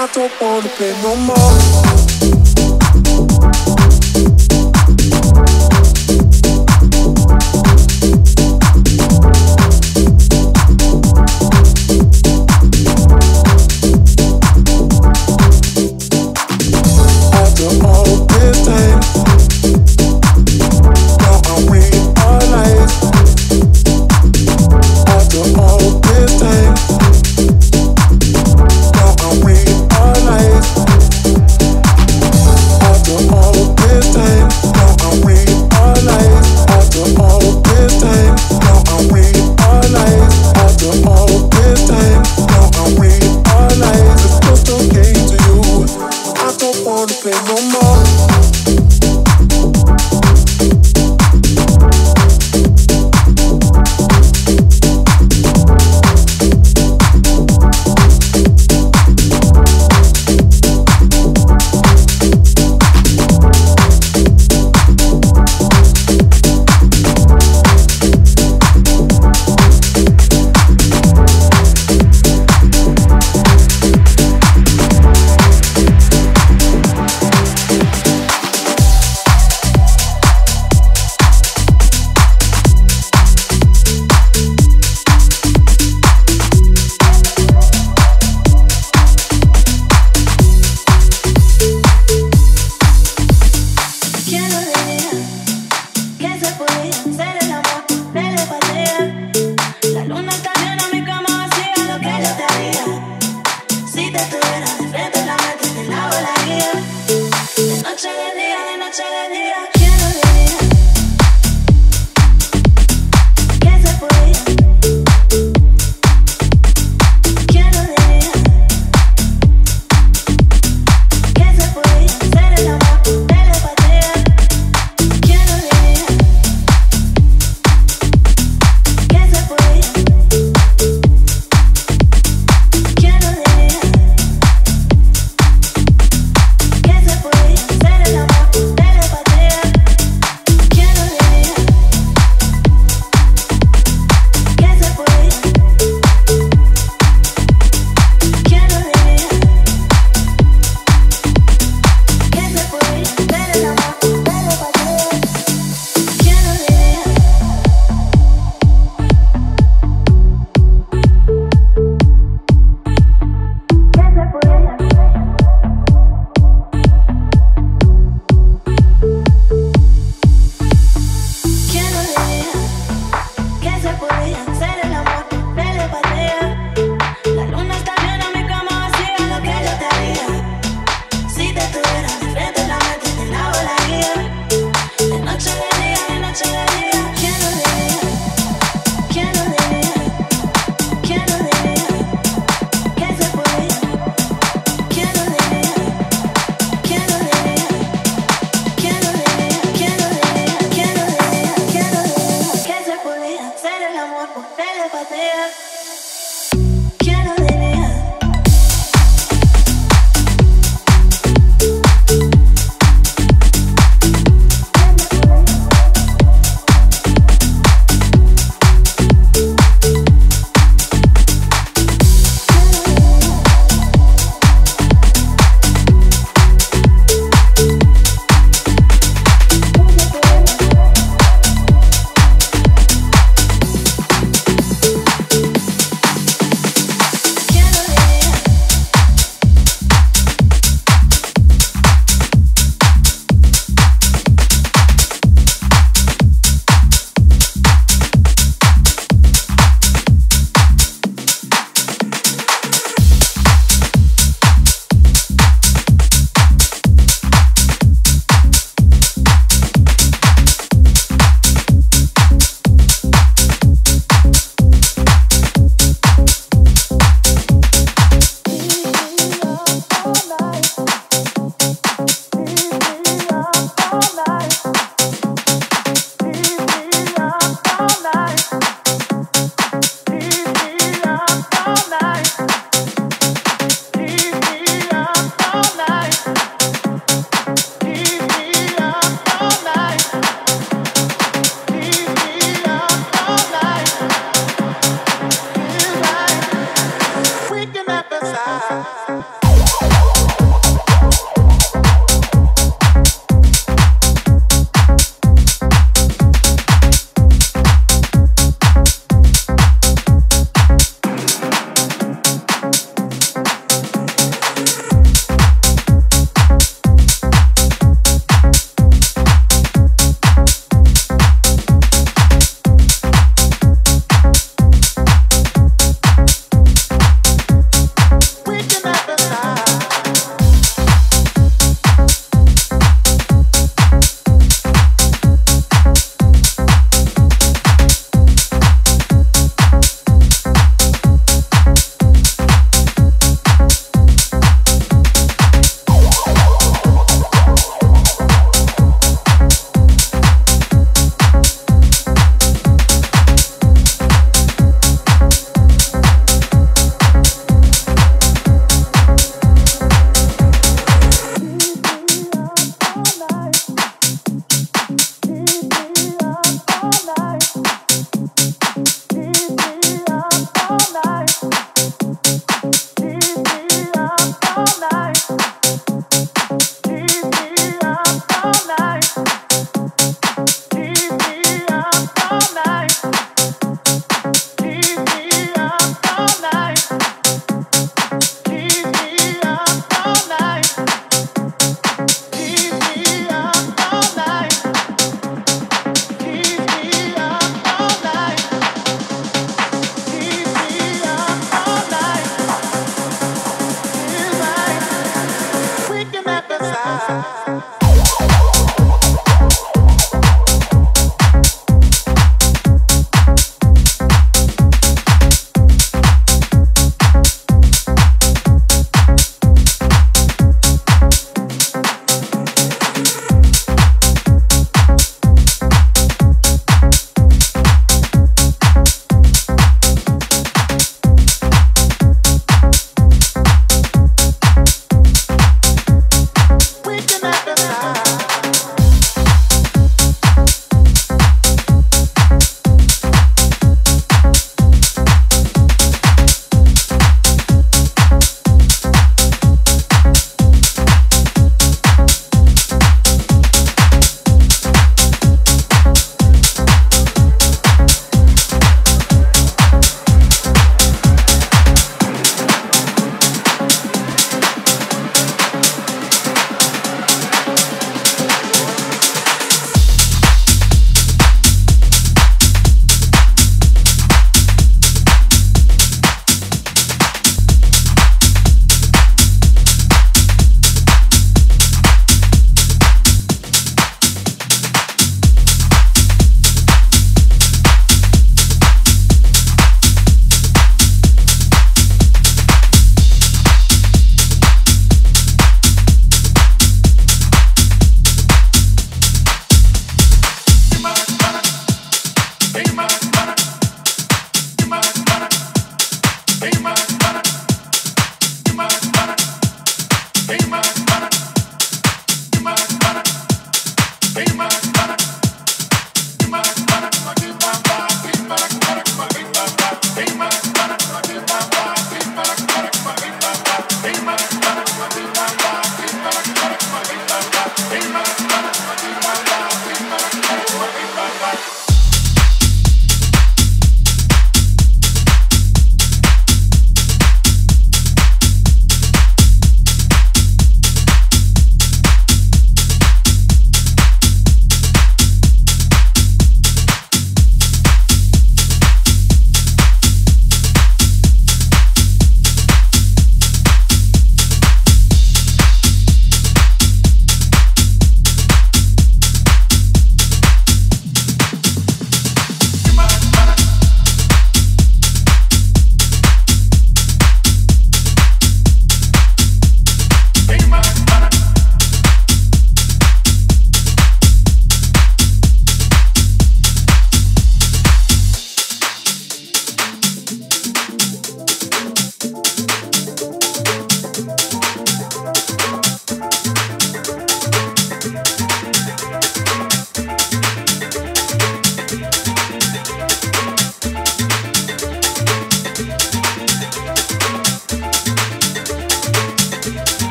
I don't wanna play no more.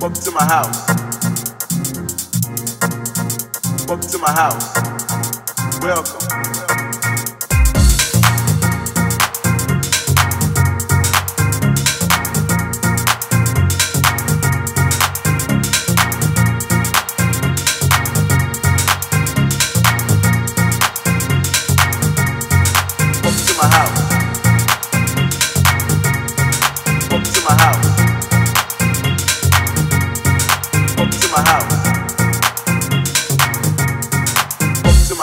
Welcome to my house. Welcome to my house. Welcome.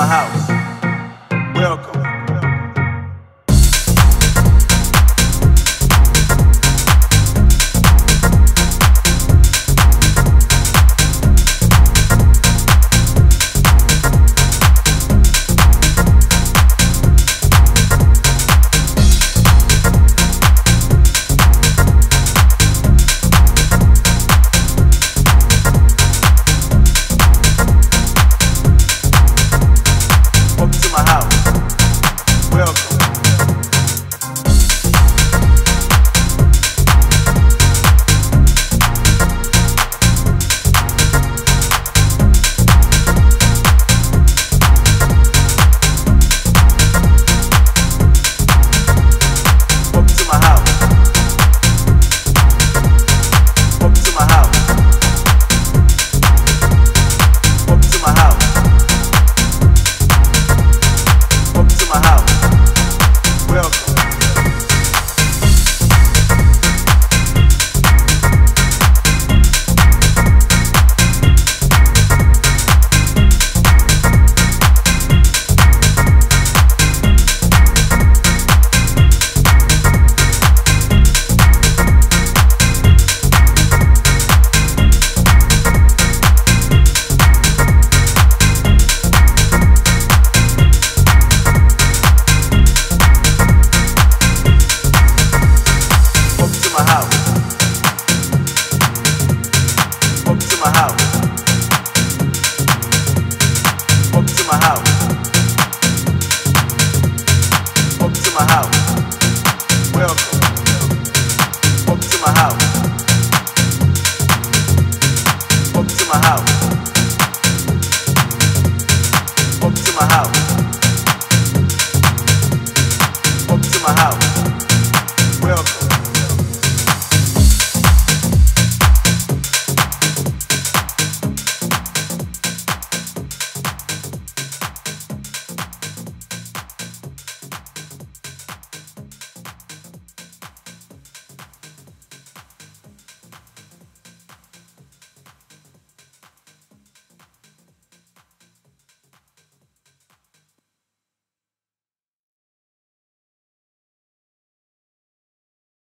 house.